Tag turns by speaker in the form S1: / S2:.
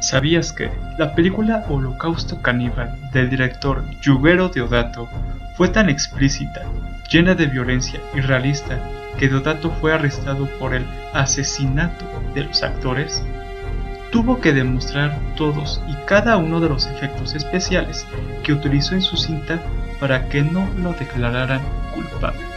S1: ¿Sabías que la película Holocausto Caníbal del director Yugero Deodato fue tan explícita, llena de violencia y realista que Deodato fue arrestado por el asesinato de los actores? Tuvo que demostrar todos y cada uno de los efectos especiales que utilizó en su cinta para que no lo declararan culpable.